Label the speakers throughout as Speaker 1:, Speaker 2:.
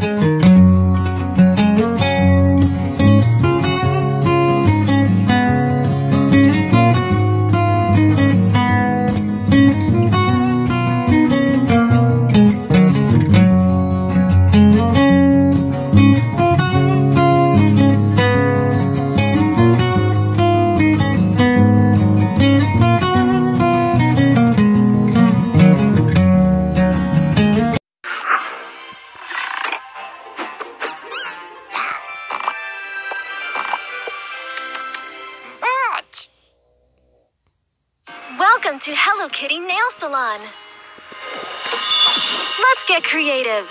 Speaker 1: Música Welcome to Hello Kitty Nail Salon. Let's get creative.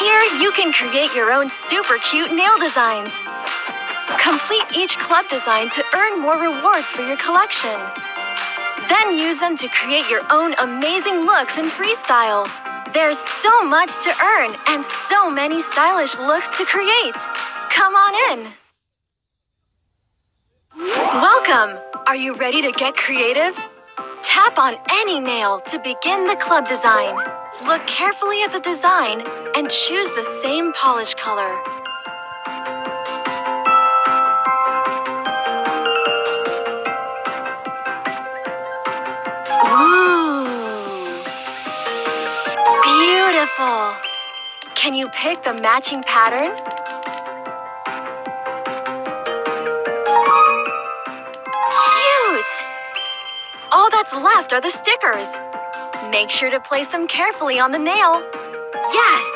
Speaker 1: Here, you can create your own super cute nail designs. Complete each club design to earn more rewards for your collection. Then use them to create your own amazing looks in freestyle. There's so much to earn and so many stylish looks to create. Come on in. Welcome! Are you ready to get creative? Tap on any nail to begin the club design. Look carefully at the design and choose the same polish color. Ooh! Beautiful! Can you pick the matching pattern? All that's left are the stickers. Make sure to place them carefully on the nail. Yes!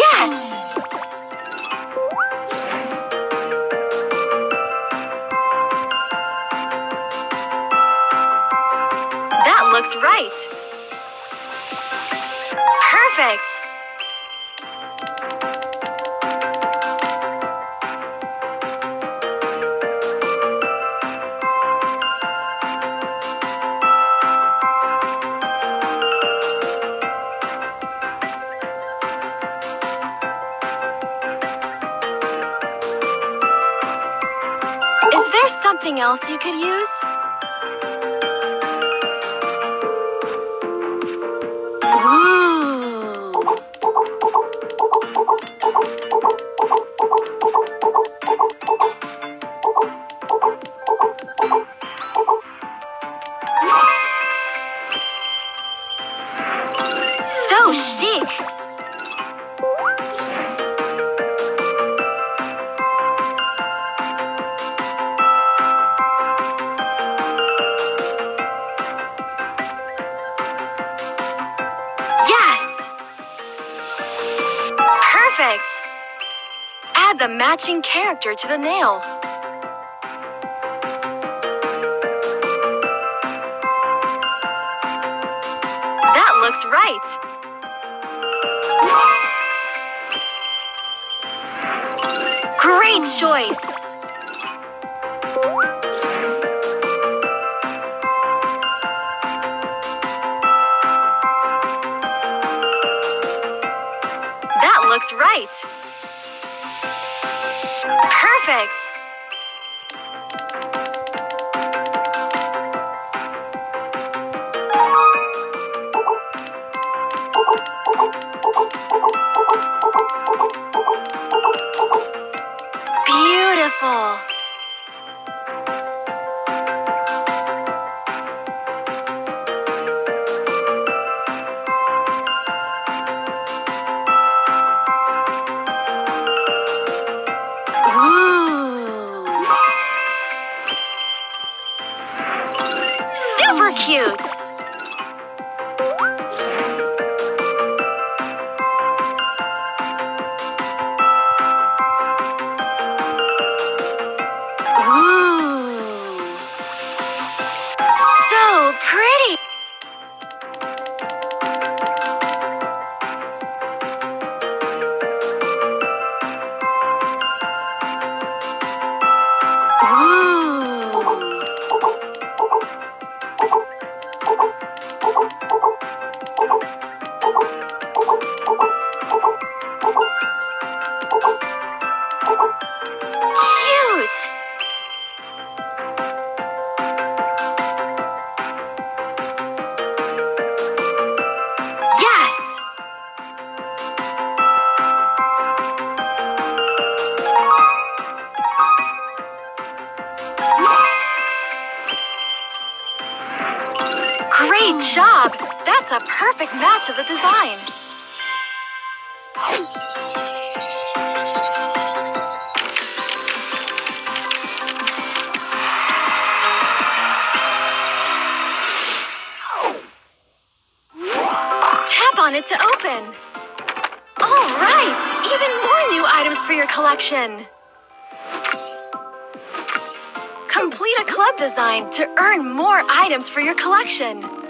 Speaker 1: Yes! That looks right. Perfect! Is there something else you could use? Ooh. So chic. Add the matching character to the nail. That looks right. Great choice! That looks right. Perfect. Beautiful. Cute. Ooh. So pretty. Great job! That's a perfect match of the design. Tap on it to open. All right! Even more new items for your collection. Complete a club design to earn more items for your collection.